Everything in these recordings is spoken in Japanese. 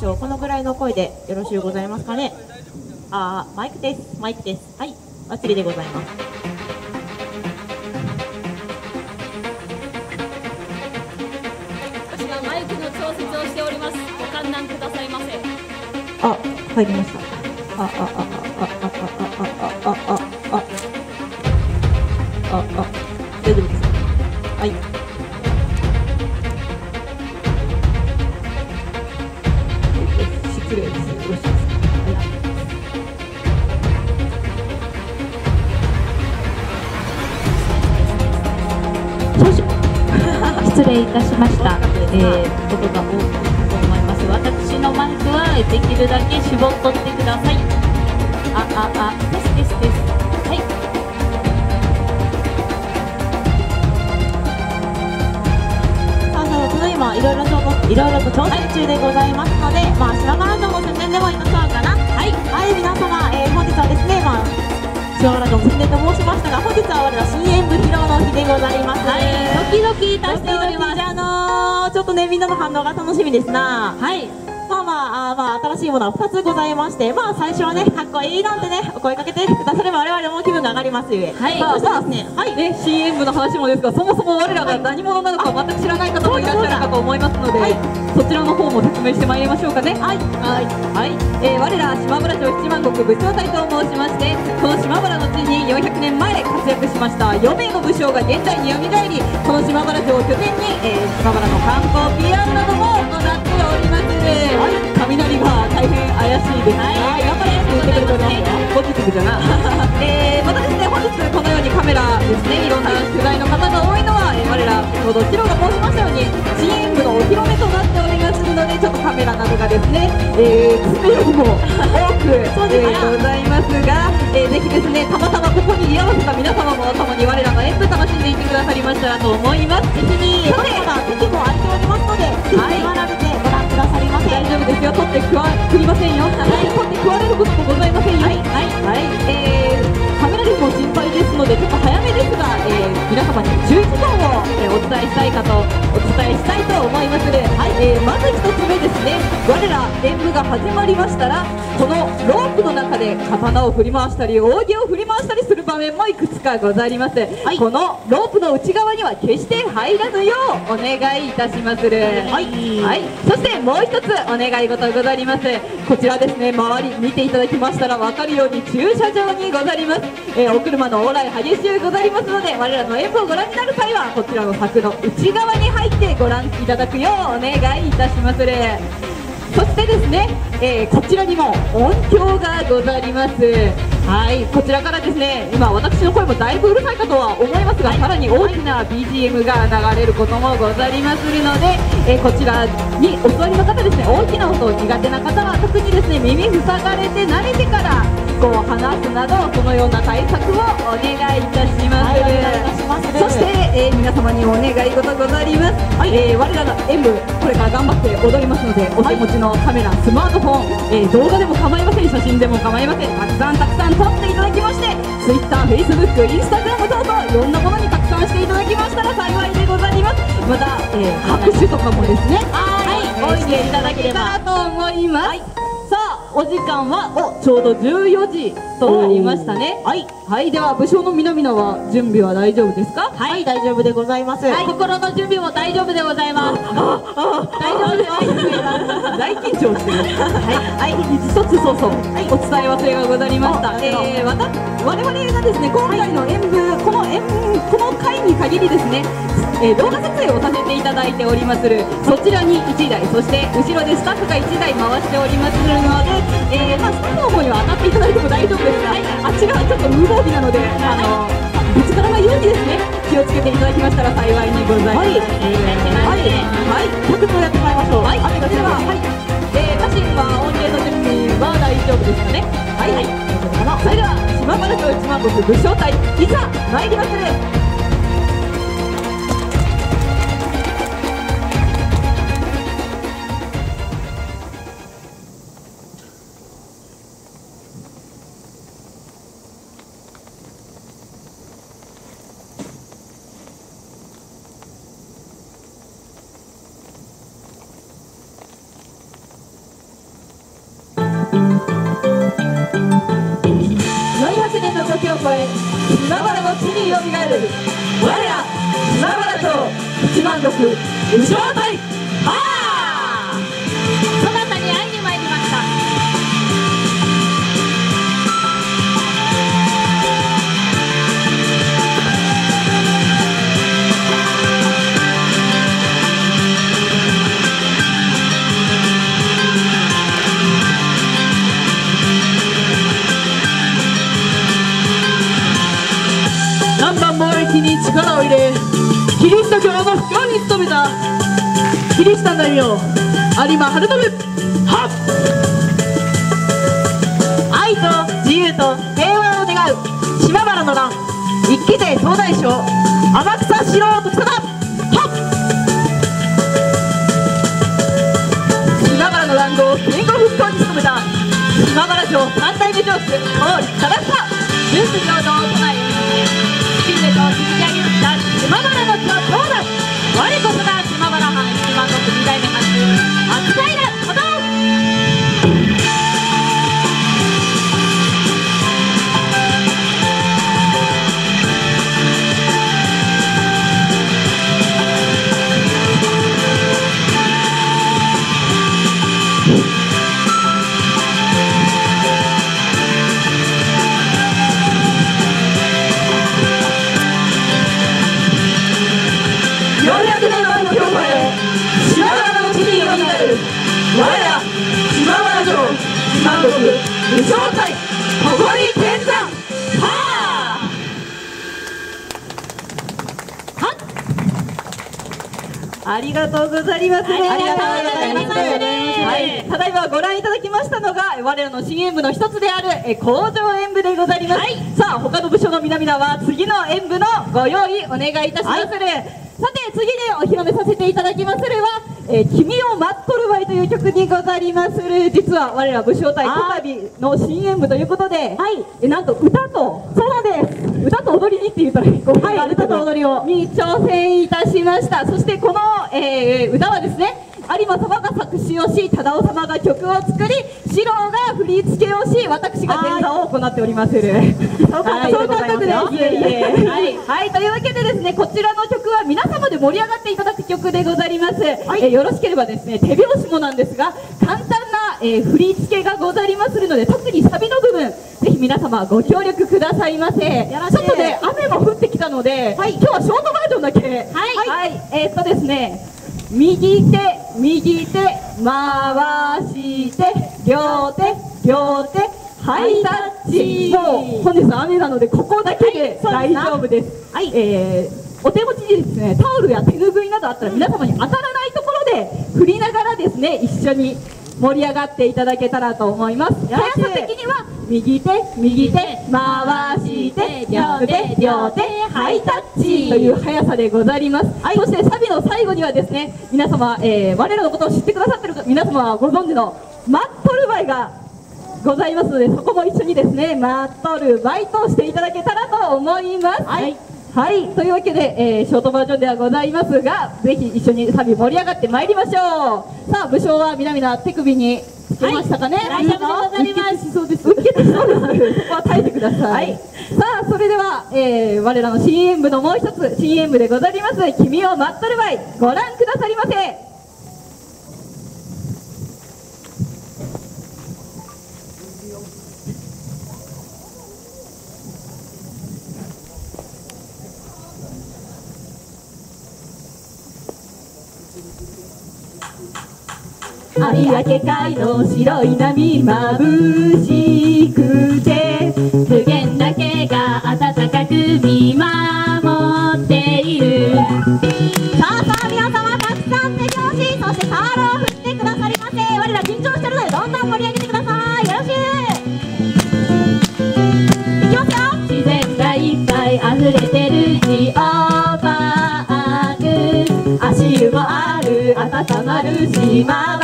しょう。このぐらいの声でよろしゅうございますかね。あマイクです。マイクです。はい。バッチでございます。私はマイクの調節をしております。ご観覧くださいませ。あ入りました。ああああ。失礼いたしました、えー、ことが多くと思います。私のマイクはできるだけ絞っとってください。あああですですです。はい。さあさあただいまいろいろといろいろと調整中でございますので、まあ島原のご宣伝でもいいのそうかな。はい。はい皆様、えー、本日はですねまあ島原の宣伝と申しましたが本日は我ら新演舞披露の日でございます。はいねみんなの反応が楽しみですな。はい。まあまああーまあ新しいものは2つございましてまあ最初はねかっこいいなんてねお声かけてくだされば我々も気分が上がりますゆえ。はい。さあそしてですね。はい。ね、CM 部の話もですが、そもそも我らが何者なのか全く知らない方もいらっしゃるかと思いますので、はい。そちらの方も説明してまいりましょうかね。はい。はい、はい、えー我ら島原城七万石武将隊と申しまして、この島原の地に400年前活躍しました4名の武将が現在に蘇り、この島原城を拠点に、えー島原の観光 PR なども行ってです。はい、頑張れって言ってくれておりますよ。ポジティブじゃな。えーまたですね、本日このようにカメラですね、いろんな取材の方が多いのは、えー我ら先ほどチロが申しましたように、新演舞のお披露目となっておりますので、ちょっとカメラなどがですね、えー、爪よりも多く、えーございますが、えーぜひですね、たまたまここに居合わせた皆様も共に我らの演舞楽しんでいってくださりましたらと思います。ぜひにまだまだ席も空いておりますので、はい、並べてださりませ。大丈夫ですよ、取って食わ食りませんよ、はい、取って食われることもございませんよ、はい、はい、えー、カメラでも心配ですので、ちょっと早めですが、えー、皆様に注意事項を、えーお伝えしたいかと、お伝えしたいと思いますはい、えー、まず一つ目ですね、我ら演舞が始まりましたら、このロープの中で刀を振り回したり、扇を振り回したりす面もいくつかございます。このロープの内側には決して入らぬようお願いいたしまする。はい、はい、そしてもう一つお願い事ござります。こちらですね、周り見ていただきましたら分かるように駐車場にござります。えーお車の往来激しゅうござりますので、我らの演舞をご覧になる際は、こちらの柵の内側に入ってご覧いただくようお願いいたしまする。そしてですね、えーこちらにも音響がござります。はい、こちらからですね、今私の声もだいぶうるさいかとは思いますが、さらに大きな BGM が流れることもござりまするので、えーこちらにお座りの方ですね、大きな音苦手な方は特にですね、耳塞がれて慣れてからこう話すなど、そのような対策をお願いいたします。はいそして、えー皆様にもお願い事ござります。えー我らの演舞、これから頑張って踊りますので、お手持ちのカメラ、スマートフォン、えー動画でも構いません、写真でも構いません。たくさんたくさん撮っていただきまして、Twitter、Facebook、Instagram 等々、いろんなものに拡散していただきましたら幸いでございます。また、えー拍手とかもですね、はいおいでいただければと思います。お時間は、お、ちょうど14時となりましたね。はい。はい、では、武将の皆々は、準備は大丈夫ですか？はい、大丈夫でございます。はい心の準備も大丈夫でございます大丈夫です。大緊張してる。はい、はい、一つそうそう、お伝え忘れがござりました。えー、わた、我々がですね、今回の演舞、この演、この回に限りですね。えー、動画撮影をさせていただいておりまするそちらに1台そして後ろでスタッフが1台回しておりまするので、えーまあ、スタッフの方には当たっていただいても大丈夫ですが、あちらはちょっと無防備なので、あのぶつからないようにですね気をつけていただきましたら幸いにございます。はい、はい、はい、100とやってもらいましょう。はい、雨が強い。はい、えー、家臣は音源の準備は大丈夫ですかね？はい、はい、それでは島原城一万石武将隊いざ参りまする。に努めたキリシタン大名有馬晴信はっ！愛と自由と平和を願う島原の乱。一期勢総大将天草四郎時忠は島原の乱後戦後復興に努めた島原城三代目城主毛利忠久。純粋平等を唱え地球はい、ただいまご覧いただきましたのが、我らの新演舞の一つである、え工場演舞でございます。さあ、他の部署の皆々は、次の演舞のご用意お願いいたしまする。さて、次でお披露目させていただきまするは、えー君を待っとるわいという曲にござりまする。実は我ら武将隊こたびの新演舞ということで、えなんと歌と、そうなんです。歌と踊りにって言ったら結構はい、歌と踊りをに挑戦いたしましたそしてこの、えー歌はですね有馬様が作詞をし忠夫様が曲を作り四郎が振り付けをし私が前座を行っておりまする。はい。です。いえいえ。はい、はい、というわけでですねこちらの曲は皆様で盛り上がっていただく曲でございます、えーよろしければですね手拍子もなんですが簡単な、えー振り付けがござりまするので特にサビの部分ぜひ皆様ご協力くださいませ。ちょっとね雨も降ってきたので、今日はショートバージョンだけ。はい、はい。えーっとですね右手右手回して両手両手ハイタッチ。もう。本日雨なのでここだけで大丈夫です。はい、えーお手持ちにですねタオルや手ぬぐいなどあったら皆様に当たらないところで振りながらですね一緒に盛り上がっていただけたらと思います。速さ的には右手右手回して両手両手ハイタッチ。という速さでござります、そしてサビの最後にはですね皆様、えー我らのことを知ってくださってる皆様はご存知のマットルバイがございますのでそこも一緒にですねマットルバイトしていただけたらと思います。はいはい、というわけで、えーショートバージョンではございますがぜひ一緒にサビ盛り上がってまいりましょう。さあ武将は皆々手首につけましたかね、大丈夫でございます。そうです。うっ血しそうです。そこは耐えてください、さあそれでは、えー我らの新演舞のもう一つ新演舞でございます「君を待っとるばい」ご覧くださりませ有明海の白い波眩しくて無限だけが温かく見守っている。さあさあ皆様たくさん手拍子そしてタオルを振ってくださりませ我ら緊張してるのでどんどん盛り上げてください。よろしくいきますよ。自然がいっぱい溢れてるジオパーク。足湯もある温まる島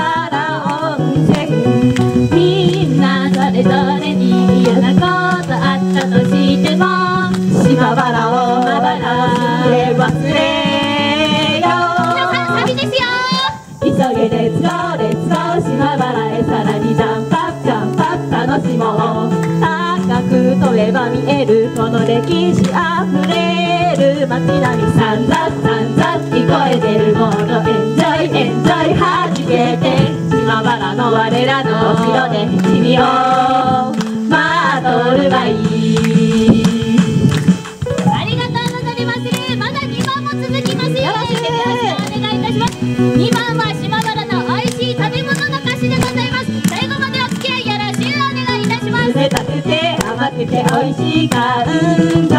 げ Let's go Let's go 島原へさらに Jump up Jump up 楽しもう高く飛べば見えるこの歴史あふれる街並み。さんざさんざ聞こえてるもの。エンジョイエンジョイはじけて島原の我らのお城で君をまとるがいい。くて美味しいかうんざ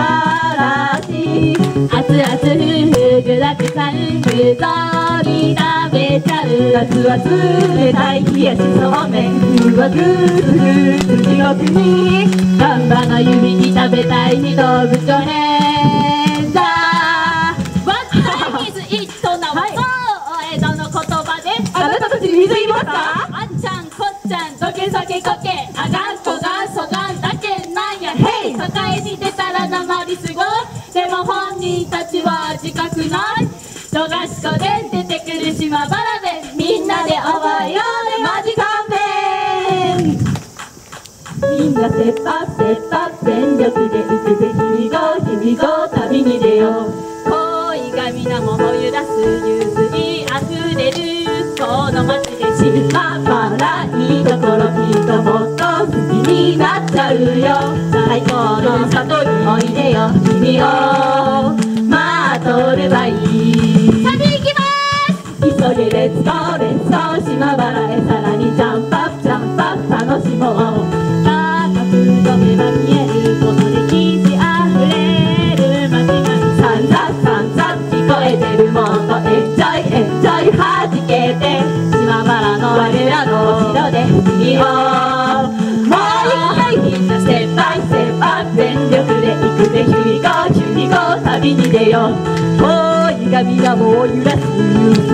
らし熱々ふぐらくさんふぞり食べちゃう夏は冷たい冷やしそうめん冬はぐーぐ地獄にガンバの指に食べたい人部長変だワッチャイニーズイートナワそう江戸の言葉であなたたち水いますかあっちゃんこっちゃんどけそけこけあが自覚ないどがしこで出てくる島原でみんなで覚えようねマジ勘弁みんな切羽切羽全力で生きて日々ご日々ご旅に出よう恋が皆もほゆらすゆずりあふれるこの街で島原いいところきっともっと好きになっちゃうよ最高の里においでよ君をまとるがいい旅行きます急げ Let's go Let's go 島原へさらに Jump up Jump up 楽しもう高く飛べば見えるこの歴史あふれる街並みさんざさんざ聞こえてるもっと Enjoy Enjoy はじけて島原の我らのお城で君を旅に出よう。恋が皆も揺らす。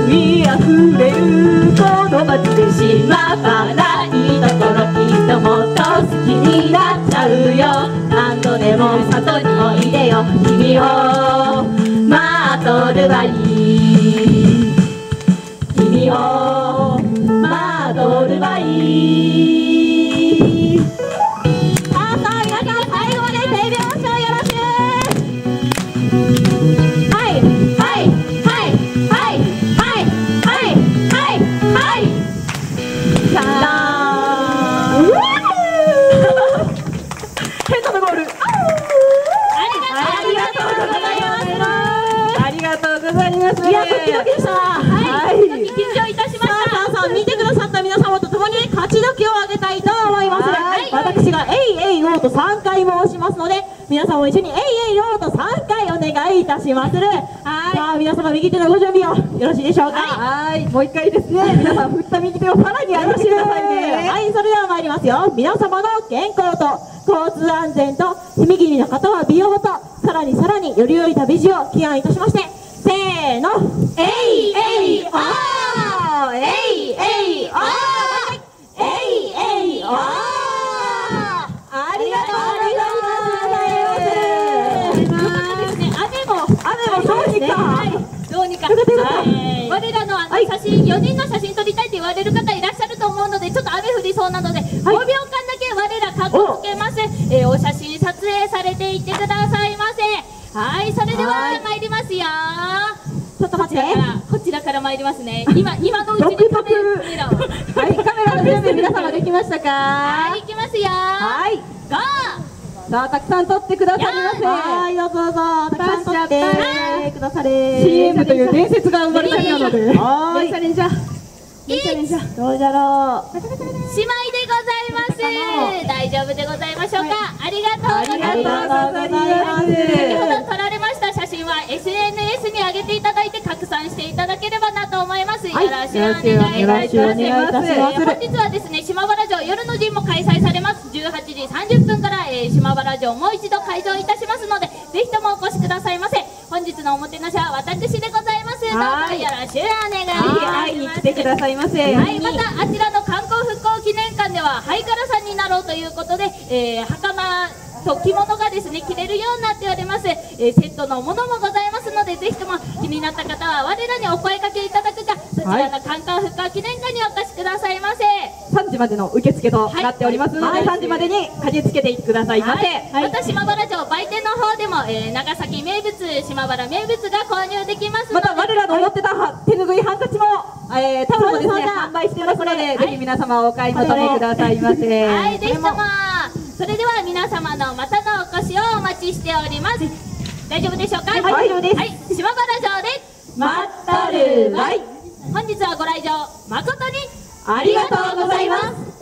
水いあふれる。この街で島原いいところきっともっと好きになっちゃうよ何度でも里においでよ君を待っとる。わいいールありがとうございますありがとうございます。いや、ドキドキでした。はい。緊張いたしまさしたあさあさあ、見てくださった皆様と共に勝ち時を上げたいと思います。はい私がえいえいおーと3回申しますので、皆さんも一緒にえいえいおーと3回お願いいたします。はい。さあ、皆様右手のご準備をよろしいでしょうか？はい。もう一回ですね。皆さん振った右手をさらに上げてくださいね。はい、それでは参りますよ。皆様の健康と交通安全と、ひみぎみの方は美容と、さらにさらにより良い旅路を祈願いたしまして、せーの、えいえいおーえいえいおーえいえいおーありがとうございます。ですね雨も雨もどうにか。はい。どうにか、はい。我らのあの写真、4人の写真撮りたい。って言われる方い。らっしゃると思うのでちょっと雨降りそうなので、5秒間だけ我らかっこつけます、えーお写真撮影されてい。ってください。ませはい。それでは参ります。よちょっと待って。こちらからこちらから参ります。ね今今のうちにカメカメラをはい、カメラの準備皆様できましたかはい。行きます。よはい。ゴーさあ、たくさん撮ってくださいませ。はい、どうぞどうぞ。たくさん撮ってくだされ。CM という伝説が生まれた日なので。はい。チャレンジャ。どうじゃろう。姉妹でございます大丈夫でございましょうか、ありがとうございますありがとうございます先ほど撮られました写真は SNS に上げていただいて拡散していただければなと思います、はいよろしくお願いいたします本日はですね島原城夜の陣も開催されます18時30分から、えー島原城もう一度開場いたしますのでぜひともお越しくださいませ。本日のおもてなしは私でございます。どうぞはいよろしくお願いします。はい、に来てくださいませ。はい、またあちらの観光復興記念館ではハイカラさんになろうということで、えー、袴と着物がですね着れるようになっております、えーセットのものもございますのでぜひとも気になった方は我らにお声かけいただくかそちらの観光復興記念館にお越しくださいませ、3時までの受付となっておりますので、はい。3時までに駆けつけてください。ませ、はい、また島原城売店の方でも、えー長崎名物島原名物が購入できますので。また我らの持ってた手ぬぐいハンカチも、えー、タオルもですね販売してますので、はい。ぜひ皆様お買い求めくださいませ、はい、ぜひともそれでは皆様のまたのお越しをお待ちしております大丈夫でしょうかはい。大丈夫ですはい、島原城で待ったるばい。本日はご来場誠にありがとうございます。